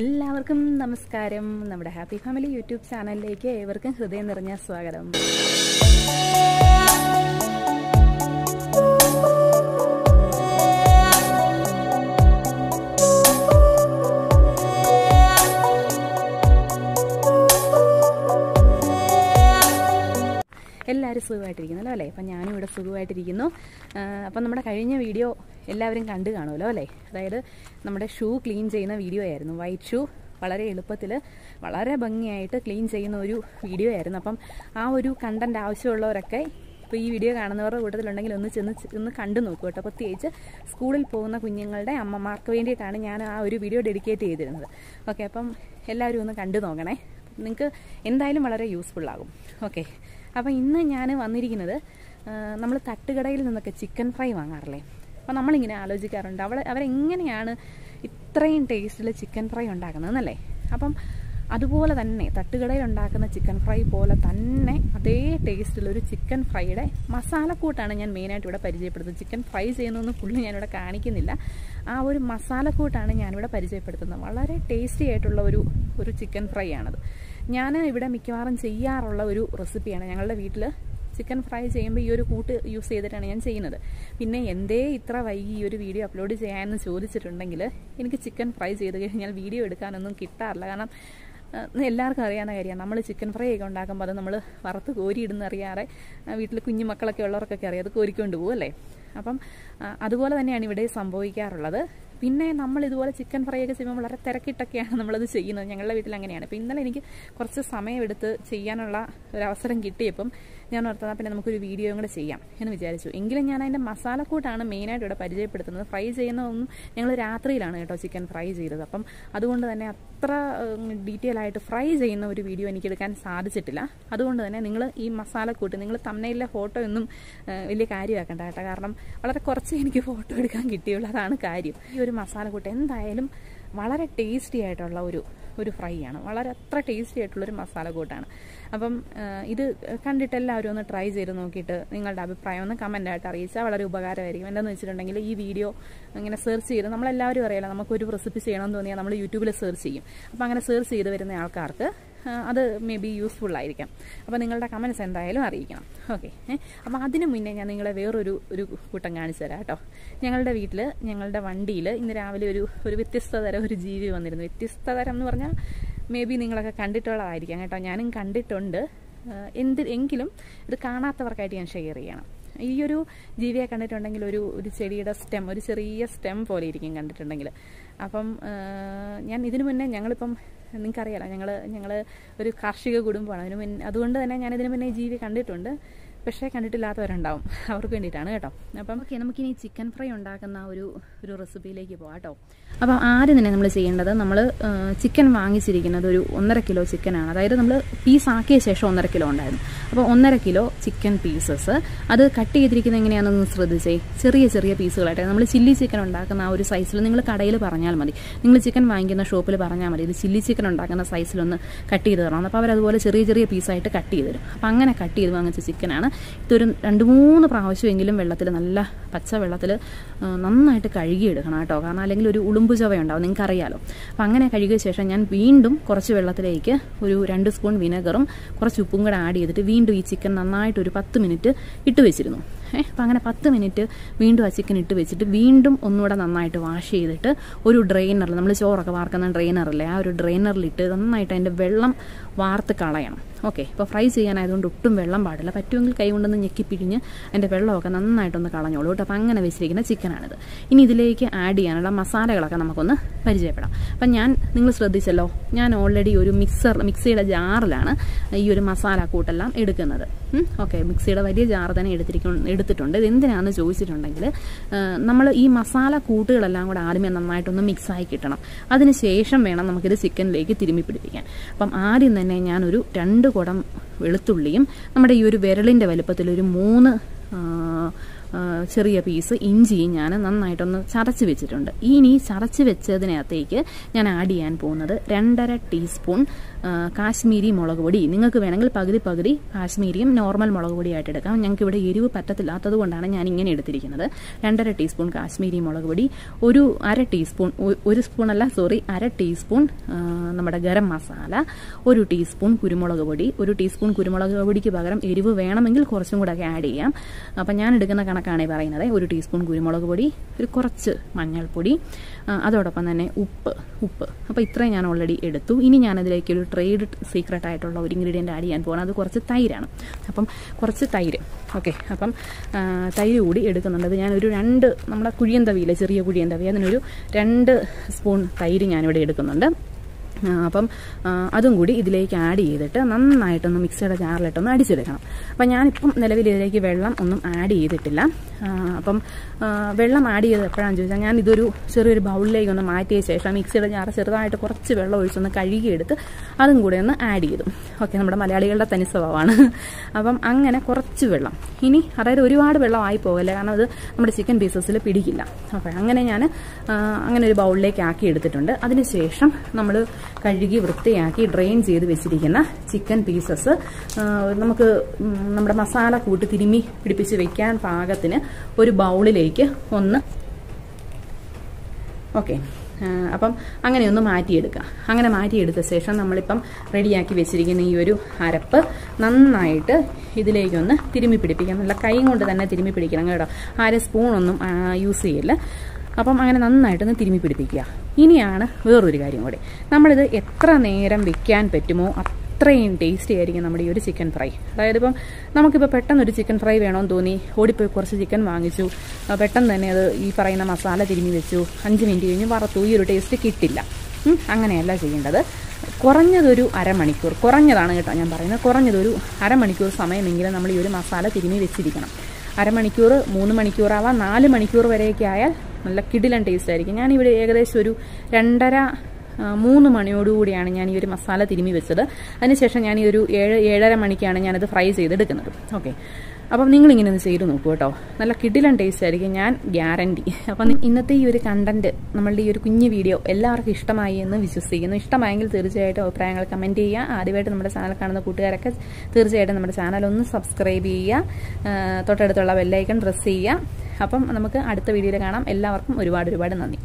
എല്ലാവർക്കും നമസ്കാരം. നമ്മുടെ ഹാപ്പി ഫാമിലി യൂട്യൂബ് ചാനലിലേക്ക് ഏവർക്കും ഹൃദയം നിറഞ്ഞ സ്വാഗതം. എല്ലാവരും സുഖമായിട്ടിരിക്കുന്നല്ലോ അല്ലേ? അപ്പം ഞാനും ഇവിടെ സുഖമായിട്ടിരിക്കുന്നു. അപ്പം നമ്മുടെ കഴിഞ്ഞ വീഡിയോ എല്ലാവരും കണ്ടു കാണുമല്ലോ അല്ലേ? അതായത് നമ്മുടെ ഷൂ ക്ലീൻ ചെയ്യുന്ന വീഡിയോ ആയിരുന്നു വൈറ്റ് ഷൂ വളരെ എളുപ്പത്തിൽ വളരെ ഭംഗിയായിട്ട് ക്ലീൻ ചെയ്യുന്ന ഒരു വീഡിയോ ആയിരുന്നു അപ്പം ആ ഒരു കണ്ടന്റ് ആവശ്യമുള്ളവരൊക്കെ ഇപ്പോൾ ഈ വീഡിയോ കാണുന്നവരുടെ കൂട്ടത്തിലുണ്ടെങ്കിൽ ഒന്ന് ചെന്ന് ഒന്ന് കണ്ടു നോക്കൂ കേട്ടോ. പ്രത്യേകിച്ച് സ്കൂളിൽ പോകുന്ന കുഞ്ഞുങ്ങളുടെ അമ്മമാർക്ക് വേണ്ടിയിട്ടാണ് ഞാൻ ആ ഒരു വീഡിയോ ഡെഡിക്കേറ്റ് ചെയ്തിരുന്നത്. ഓക്കെ അപ്പം എല്ലാവരും ഒന്ന് കണ്ടു നോക്കണേ. നിങ്ങൾക്ക് എന്തായാലും വളരെ യൂസ്ഫുൾ ആകും. ഓക്കെ. അപ്പോൾ ഇന്ന് ഞാൻ വന്നിരിക്കുന്നത് നമ്മൾ തട്ടുകടയിൽ നിന്നൊക്കെ ചിക്കൻ ഫ്രൈ വാങ്ങാറില്ലേ? അപ്പോൾ നമ്മളിങ്ങനെ ആലോചിക്കാറുണ്ട് അവൾ അവരെങ്ങനെയാണ് ഇത്രയും ടേസ്റ്റിൽ ചിക്കൻ ഫ്രൈ ഉണ്ടാക്കുന്നതെന്നല്ലേ? അപ്പം അതുപോലെ തന്നെ തട്ടുകടയിൽ ഉണ്ടാക്കുന്ന ചിക്കൻ ഫ്രൈ പോലെ തന്നെ അതേ ടേസ്റ്റിൽ ഒരു ചിക്കൻ ഫ്രൈയുടെ മസാലക്കൂട്ടാണ് ഞാൻ മെയിനായിട്ട് ഇവിടെ പരിചയപ്പെടുത്തുന്നത്. ചിക്കൻ ഫ്രൈ ചെയ്യുന്നതൊന്നും ഫുള്ള് ഞാനിവിടെ കാണിക്കുന്നില്ല. ആ ഒരു മസാലക്കൂട്ടാണ് ഞാനിവിടെ പരിചയപ്പെടുത്തുന്നത്. വളരെ ടേസ്റ്റി ആയിട്ടുള്ള ഒരു ഒരു ചിക്കൻ ഫ്രൈ ആണത്. ഞാൻ ഇവിടെ മിക്കവാറും ചെയ്യാറുള്ള ഒരു റെസിപ്പിയാണ്. ഞങ്ങളുടെ വീട്ടിൽ ചിക്കൻ ഫ്രൈ ചെയ്യുമ്പോൾ ഈ ഒരു കൂട്ട് യൂസ് ചെയ്തിട്ടാണ് ഞാൻ ചെയ്യുന്നത്. പിന്നെ എന്തേ ഇത്ര വൈകി ഈ ഒരു വീഡിയോ അപ്ലോഡ് ചെയ്യാമെന്ന് ചോദിച്ചിട്ടുണ്ടെങ്കിൽ എനിക്ക് ചിക്കൻ ഫ്രൈ ചെയ്ത് കഴിഞ്ഞാൽ വീഡിയോ എടുക്കാനൊന്നും കിട്ടാറില്ല. കാരണം എല്ലാവർക്കും അറിയാവുന്ന കാര്യമാണ്. നമ്മൾ ചിക്കൻ ഫ്രൈ ഒക്കെ ഉണ്ടാക്കുമ്പോൾ അത് നമ്മൾ വറുത്ത് കോരിയിടുന്ന അറിയാതെ വീട്ടിൽ കുഞ്ഞു മക്കളൊക്കെ ഉള്ളവർക്കൊക്കെ അറിയാം. അത് കോരിക്കൊണ്ട് പോകും അല്ലേ? അപ്പം അതുപോലെ തന്നെയാണ് ഇവിടെ സംഭവിക്കാറുള്ളത്. പിന്നെ നമ്മൾ ഇതുപോലെ ചിക്കൻ ഫ്രൈ ഒക്കെ ചെയ്യുമ്പോൾ വളരെ തിരക്കിട്ടൊക്കെയാണ് നമ്മളത് ചെയ്യുന്നത്. ഞങ്ങളുടെ വീട്ടിൽ അങ്ങനെയാണ്. അപ്പോൾ ഇന്നലെ എനിക്ക് കുറച്ച് സമയമെടുത്ത് ചെയ്യാനുള്ള ഒരു അവസരം കിട്ടിയപ്പം ഞാൻ ഓർത്തതാ പിന്നെ നമുക്കൊരു വീഡിയോയും കൂടെ ചെയ്യാം എന്ന് വിചാരിച്ചു. എങ്കിലും ഞാൻ അതിന്റെ മസാലക്കൂട്ടാണ് മെയിനായിട്ട് ഇവിടെ പരിചയപ്പെടുത്തുന്നത്. ഫ്രൈ ചെയ്യുന്നതൊന്നും ഞങ്ങൾ രാത്രിയിലാണ് കേട്ടോ ചിക്കൻ ഫ്രൈ ചെയ്തത്. അപ്പം അതുകൊണ്ട് തന്നെ അത്ര ഡീറ്റെയിൽ ആയിട്ട് ഫ്രൈ ചെയ്യുന്ന ഒരു വീഡിയോ എനിക്ക് എടുക്കാൻ സാധിച്ചിട്ടില്ല. അതുകൊണ്ട് തന്നെ നിങ്ങൾ ഈ മസാലക്കൂട്ട് നിങ്ങൾ തമ്മയിലെ ഫോട്ടോ ഒന്നും വലിയ കാര്യമാക്കണ്ട കേട്ടോ. കാരണം വളരെ കുറച്ച് എനിക്ക് ഫോട്ടോ എടുക്കാൻ കിട്ടിയുള്ളൂ അതാണ് കാര്യം. ഈ ഒരു മസാല മസാലക്കൂട്ട് എന്തായാലും വളരെ ടേസ്റ്റി ആയിട്ടുള്ള ഒരു ഒരു ഫ്രൈ ആണ്. വളരെ അത്ര ടേസ്റ്റി ആയിട്ടുള്ളൊരു മസാലക്കൂട്ടാണ് അപ്പം ഇത് കണ്ടിട്ട് എല്ലാവരും ഒന്ന് ട്രൈ ചെയ്ത് നോക്കിയിട്ട് നിങ്ങളുടെ അഭിപ്രായം ഒന്ന് കമന്റായിട്ട് അറിയിച്ചാൽ വളരെ ഉപകാരമായിരിക്കും. എന്താണെന്ന് വെച്ചിട്ടുണ്ടെങ്കിൽ ഈ വീഡിയോ ഇങ്ങനെ സെർച്ച് ചെയ്ത് നമ്മളെല്ലാവരും അറിയാലോ നമുക്കൊരു റെസിപ്പി ചെയ്യണമെന്ന് തോന്നിയാൽ നമ്മൾ യൂട്യൂബിൽ സെർച്ച് ചെയ്യും. അപ്പോൾ അങ്ങനെ സെർച്ച് ചെയ്ത് വരുന്ന ആൾക്കാർക്ക് അത് മേ ബി യൂസ്ഫുൾ ആയിരിക്കാം. അപ്പോൾ നിങ്ങളുടെ കമൻസ് എന്തായാലും അറിയിക്കണം. ഓക്കെ അപ്പോൾ അതിന് മുന്നേ ഞാൻ നിങ്ങളെ വേറൊരു ഒരു കൂട്ടം കാണിച്ചു തരാം കേട്ടോ. ഞങ്ങളുടെ വീട്ടിൽ ഞങ്ങളുടെ വണ്ടിയിൽ ഇന്ന് രാവിലെ ഒരു ഒരു വ്യത്യസ്ത തരം ഒരു ജീവി വന്നിരുന്നു. വ്യത്യസ്ത തരം എന്ന് പറഞ്ഞാൽ മേ ബി നിങ്ങളൊക്കെ കണ്ടിട്ടുള്ളതായിരിക്കാം കേട്ടോ. ഞാനും കണ്ടിട്ടുണ്ട്. എന്ത് എങ്കിലും ഇത് കാണാത്തവർക്കായിട്ട് ഞാൻ ഷെയർ ചെയ്യണം. ഈ ഒരു ജീവിയെ കണ്ടിട്ടുണ്ടെങ്കിൽ ഒരു ഒരു ചെടിയുടെ സ്റ്റെം ഒരു ചെറിയ സ്റ്റെം പോലെ ഇരിക്കും കണ്ടിട്ടുണ്ടെങ്കിൽ. അപ്പം ഞാൻ ഇതിനു മുന്നേ ഞങ്ങളിപ്പം നിങ്ങൾക്കറിയാലോ ഞങ്ങൾ ഞങ്ങൾ ഒരു കാർഷിക കുടുംബമാണ്. അതിന് മുന്നേ അതുകൊണ്ട് തന്നെ ഞാൻ ഇതിനു മുന്നേ ജീവി കണ്ടിട്ടുണ്ട്. പക്ഷേ കണ്ടിട്ടില്ലാത്തവരുണ്ടാവും. അവർക്ക് വേണ്ടിയിട്ടാണ് കേട്ടോ. അപ്പം ഓക്കെ നമുക്കിനി ചിക്കൻ ഫ്രൈ ഉണ്ടാക്കുന്ന ഒരു ഒരു റെസിപ്പിയിലേക്ക് പോകാം കേട്ടോ. അപ്പം ആദ്യം തന്നെ നമ്മൾ ചെയ്യേണ്ടത് നമ്മൾ ചിക്കൻ വാങ്ങിച്ചിരിക്കുന്നത് ഒരു ഒന്നര കിലോ ചിക്കനാണ് അതായത് നമ്മൾ പീസ് ആക്കിയ ശേഷം ഒന്നര കിലോ ഉണ്ടായിരുന്നു. അപ്പോൾ ഒന്നര കിലോ ചിക്കൻ പീസസ്. അത് കട്ട് ചെയ്തിരിക്കുന്നത് എങ്ങനെയാണെന്ന് ശ്രദ്ധിച്ചേ. ചെറിയ ചെറിയ പീസുകളായിട്ട്. നമ്മൾ ചില്ലി ചിക്കൻ ഉണ്ടാക്കുന്ന ആ ഒരു സൈസിൽ നിങ്ങൾ കടയിൽ പറഞ്ഞാൽ മതി. നിങ്ങൾ ചിക്കൻ വാങ്ങിക്കുന്ന ഷോപ്പിൽ പറഞ്ഞാൽ മതി. ഇത് ചില്ലി ചിക്കൻ ഉണ്ടാക്കുന്ന സൈസിലൊന്ന് കട്ട് ചെയ്ത് തരണം. അപ്പോൾ അവരതുപോലെ ചെറിയ ചെറിയ പീസായിട്ട് കട്ട് ചെയ്ത് തരും. അപ്പോൾ അങ്ങനെ കട്ട് ചെയ്ത് വാങ്ങിച്ച ചിക്കനാണ് ഇതൊരു രണ്ട് മൂന്ന് പ്രാവശ്യമെങ്കിലും വെള്ളത്തിൽ നല്ല പച്ച വെള്ളത്തിൽ നന്നായിട്ട് കഴുകിയെടുക്കണം കേട്ടോ. കാരണം അല്ലെങ്കിൽ ഒരു ഉളുമ്പ് നിങ്ങൾക്ക് അറിയാലോ അപ്പോൾ അങ്ങനെ കഴുകിയ ശേഷം ഞാൻ വീണ്ടും കുറച്ച് വെള്ളത്തിലേക്ക് ഒരു രണ്ട് സ്പൂൺ വിനെഗറും കുറച്ച് ഉപ്പും കൂടെ ആഡ് ചെയ്തിട്ട് വീണ്ടും ഈ ചിക്കൻ നന്നായിട്ട് ഒരു പത്ത് മിനിറ്റ് ഇട്ട് വെച്ചിരുന്നു. ഏഹ് അപ്പം അങ്ങനെ പത്ത് മിനിറ്റ് വീണ്ടും ആ ചിക്കൻ ഇട്ട് വെച്ചിട്ട് വീണ്ടും ഒന്നുകൂടെ നന്നായിട്ട് വാഷ് ചെയ്തിട്ട് ഒരു ഡ്രെയിനറിൽ നമ്മൾ ചോറൊക്കെ വാർക്കുന്ന ഡ്രെയിനറില്ലേ ആ ഒരു ഡ്രെയിനറിലിട്ട് നന്നായിട്ട് അതിന്റെ വെള്ളം വാർത്ത് കളയണം. ഓക്കെ ഇപ്പോൾ ഫ്രൈ ചെയ്യാനായതുകൊണ്ട് ഒട്ടും വെള്ളം പാടില്ല. പറ്റുമെങ്കിൽ കൈ കൊണ്ടൊന്ന് ഞെക്കി പിഴിഞ്ഞ് അതിന്റെ വെള്ളമൊക്കെ നന്നായിട്ടൊന്ന് കളഞ്ഞോളൂ കേട്ടോ. അപ്പോൾ അങ്ങനെ വെച്ചിരിക്കുന്ന ചിക്കനാണിത് ഇനി ഇതിലേക്ക് ആഡ് ചെയ്യാനുള്ള മസാലകളൊക്കെ നമുക്കൊന്ന് പരിചയപ്പെടാം. അപ്പം ഞാൻ നിങ്ങൾ ശ്രദ്ധിച്ചല്ലോ ഞാൻ ഓൾറെഡി ഒരു മിക്സർ മിക്സിയുടെ ജാറിലാണ് ഈ ഒരു മസാല കൂട്ടെല്ലാം എടുക്കുന്നത്. ഓക്കെ മിക്സിയുടെ വലിയ ജാർ തന്നെ എടുത്തിരിക്കും എടുത്തിട്ടുണ്ട്. ഇത് എന്തിനാണെന്ന് ചോദിച്ചിട്ടുണ്ടെങ്കിൽ നമ്മൾ ഈ മസാല കൂട്ടുകളെല്ലാം കൂടെ ആദ്യമേ നന്നായിട്ടൊന്ന് മിക്സായി കിട്ടണം. അതിന് ശേഷം വേണം നമുക്കിത് ചിക്കനിലേക്ക് തിരുമ്മി പിടിപ്പിക്കാൻ. അപ്പം ആദ്യം തന്നെ ഞാനൊരു രണ്ട് കുടം വെളുത്തുള്ളിയും നമ്മുടെ ഈ ഒരു വിരലിന്റെ വലുപ്പത്തിൽ ഒരു മൂന്ന് ചെറിയ പീസ് ഇഞ്ചിയും ഞാൻ നന്നായിട്ടൊന്ന് ചതച്ച് വെച്ചിട്ടുണ്ട്. ഇനി ചതച്ച് വെച്ചതിനകത്തേക്ക് ഞാൻ ആഡ് ചെയ്യാൻ പോകുന്നത് രണ്ടര ടീസ്പൂൺ കാശ്മീരി മുളക് പൊടി. നിങ്ങൾക്ക് വേണമെങ്കിൽ പകുതി പകുതി കാശ്മീരിയും നോർമൽ മുളക് പൊടിയായിട്ട് എടുക്കാം. ഞങ്ങൾക്ക് ഇവിടെ എരിവ് പറ്റത്തില്ലാത്തത് കൊണ്ടാണ് ഞാൻ ഇങ്ങനെ എടുത്തിരിക്കുന്നത്. രണ്ടര ടീസ്പൂൺ കാശ്മീരി മുളക് പൊടി ഒരു അര ടീസ്പൂൺ ഒരു സ്പൂൺ അല്ല സോറി അര ടീസ്പൂൺ നമ്മുടെ ഗരം മസാല ഒരു ടീസ്പൂൺ കുരുമുളക് പൊടി. ഒരു ടീസ്പൂൺ കുരുമുളക് പൊടിക്ക് പകരം എരിവ് വേണമെങ്കിൽ കുറച്ചും കൂടെ ആഡ് ചെയ്യാം. അപ്പം ഞാൻ എടുക്കുന്ന കണക്കാണ് പറയുന്നത്. ഒരു ടീസ്പൂൺ കുരുമുളക് പൊടി ഒരു കുറച്ച് മഞ്ഞൾപ്പൊടി അതോടൊപ്പം തന്നെ ഉപ്പ് ഉപ്പ്. അപ്പോൾ ഇത്രയും ഞാൻ ഓൾറെഡി എടുത്തു. ഇനി ഞാനതിലേക്ക് ഒരു ട്രേഡ് സീക്രട്ട് ആയിട്ടുള്ള ഒരു ഇൻഗ്രീഡിയന്റ് ആഡ് ചെയ്യാൻ പോകണം അത് കുറച്ച് തൈരാണ്. അപ്പം കുറച്ച് തൈര്. ഓക്കെ അപ്പം തൈര് കൂടി എടുക്കുന്നുണ്ട്. ഞാൻ ഒരു രണ്ട് നമ്മുടെ കുഴിയന്തവിയിലെ ചെറിയ കുഴിയന്തവി തവി അതിനൊരു രണ്ട് സ്പൂൺ തൈര് ഞാനിവിടെ എടുക്കുന്നുണ്ട്. അപ്പം അതും കൂടി ഇതിലേക്ക് ആഡ് ചെയ്തിട്ട് നന്നായിട്ടൊന്ന് മിക്സിയുടെ ജാറിലിട്ടൊന്ന് അടിച്ചെടുക്കണം. അപ്പം ഞാനിപ്പം നിലവിൽ ഇതിലേക്ക് വെള്ളം ഒന്നും ആഡ് ചെയ്തിട്ടില്ല. അപ്പം വെള്ളം ആഡ് ചെയ്ത് എപ്പോഴാണെന്ന് ചോദിച്ചാൽ ഞാൻ ഇതൊരു ചെറിയൊരു ബൗളിലേക്ക് ഒന്ന് മാറ്റിയ ശേഷം മിക്സിയുടെ ജാറ് ചെറുതായിട്ട് കുറച്ച് വെള്ളം ഒഴിച്ചൊന്ന് കഴുകിയെടുത്ത് അതും കൂടെ ഒന്ന് ആഡ് ചെയ്തു. ഓക്കെ നമ്മുടെ മലയാളികളുടെ തനി സ്വഭാവമാണ്. അപ്പം അങ്ങനെ കുറച്ച് വെള്ളം. ഇനി അതായത് ഒരുപാട് വെള്ളം ആയി പോകല്ല കാരണം അത് നമ്മുടെ ചിക്കൻ പീസസിൽ പിടിക്കില്ല. അപ്പോൾ അങ്ങനെ ഞാൻ അങ്ങനെ ഒരു ബൗളിലേക്ക് ആക്കി എടുത്തിട്ടുണ്ട്. അതിനുശേഷം നമ്മൾ കഴുകി വൃത്തിയാക്കി ഡ്രെയിൻ ചെയ്ത് വെച്ചിരിക്കുന്ന ചിക്കൻ പീസസ്. നമുക്ക് നമ്മുടെ മസാല കൂട്ടി തിരുമ്മി പിടിപ്പിച്ച് വെക്കാൻ പാകത്തിന് ഒരു ബൗളിലേക്ക് ഒന്ന്. ഓക്കെ. അപ്പം അങ്ങനെ ഒന്ന് മാറ്റിയെടുക്കുക അങ്ങനെ മാറ്റിയെടുത്ത ശേഷം നമ്മളിപ്പം റെഡിയാക്കി വെച്ചിരിക്കുന്ന ഈ ഒരു അരപ്പ് നന്നായിട്ട് ഇതിലേക്കൊന്ന് തിരുമ്മി പിടിപ്പിക്കാം. നല്ല കൈ കൊണ്ട് തന്നെ തിരുമ്മി പിടിക്കണം കേട്ടോ. ആരെ സ്പൂണൊന്നും യൂസ് ചെയ്യില്ല. അപ്പം അങ്ങനെ നന്നായിട്ടൊന്ന് തിരുമ്മി പിടിപ്പിക്കുക. ഇനിയാണ് വേറൊരു കാര്യം കൂടി. നമ്മളിത് എത്ര നേരം വെക്കാൻ പറ്റുമോ അത്രയും ടേസ്റ്റി ആയിരിക്കും നമ്മുടെ ഈ ഒരു ചിക്കൻ ഫ്രൈ അതായത് ഇപ്പം നമുക്കിപ്പോൾ പെട്ടെന്ന് ഒരു ചിക്കൻ ഫ്രൈ വേണമെന്ന് തോന്നി ഓടിപ്പോയി കുറച്ച് ചിക്കൻ വാങ്ങിച്ചു. പെട്ടെന്ന് തന്നെ അത് ഈ പറയുന്ന മസാല തിരുമ്മി വെച്ചു. അഞ്ച് മിനിറ്റ് കഴിഞ്ഞ് വറുത്തു. ഈ ഒരു ടേസ്റ്റ് കിട്ടില്ല. അങ്ങനെയല്ല ചെയ്യേണ്ടത്. കുറഞ്ഞതൊരു അരമണിക്കൂർ. കുറഞ്ഞതാണ് കേട്ടോ ഞാൻ പറയുന്നത്. കുറഞ്ഞതൊരു അരമണിക്കൂർ സമയമെങ്കിലും നമ്മൾ ഈ ഒരു മസാല തിരുമി വെച്ചിരിക്കണം. അരമണിക്കൂർ മൂന്ന് മണിക്കൂറാവാം. നാല് മണിക്കൂർ വരെയൊക്കെ ആയാൽ നല്ല കിടിലൻ ടേസ്റ്റ് ആയിരിക്കും. ഞാനിവിടെ ഏകദേശം ഒരു രണ്ടര മൂന്ന് മണിയോടുകൂടിയാണ് ഞാൻ ഈ ഒരു മസാല തിരുമ്മി വെച്ചത്. അതിനുശേഷം ഞാൻ ഈ ഒരു ഏഴ് ഏഴര മണിക്കാണ് ഞാനത് ഫ്രൈ ചെയ്തെടുക്കുന്നത്. ഓക്കെ അപ്പം നിങ്ങളിങ്ങനെ ഒന്ന് ചെയ്ത് നോക്കൂ കേട്ടോ. നല്ല കിടിലൻ ടേസ്റ്റ് ആയിരിക്കും. ഞാൻ ഗ്യാരണ്ടി അപ്പം ഇന്നത്തെ ഈ ഒരു കണ്ടന്റ് നമ്മളുടെ ഈ ഒരു കുഞ്ഞു വീഡിയോ എല്ലാവർക്കും ഇഷ്ടമായി എന്ന് വിശ്വസിക്കുന്നു. ഇഷ്ടമായെങ്കിൽ തീർച്ചയായിട്ടും അഭിപ്രായങ്ങൾ കമന്റ് ചെയ്യുക. ആദ്യമായിട്ട് നമ്മുടെ ചാനൽ കാണുന്ന കൂട്ടുകാരൊക്കെ തീർച്ചയായിട്ടും നമ്മുടെ ചാനൽ ഒന്ന് സബ്സ്ക്രൈബ് ചെയ്യുക. തൊട്ടടുത്തുള്ള ബെല്ലൈക്കൺ പ്രസ് ചെയ്യുക. അപ്പം നമുക്ക് അടുത്ത വീഡിയോയിൽ കാണാം. എല്ലാവർക്കും ഒരുപാട് ഒരുപാട് നന്ദി.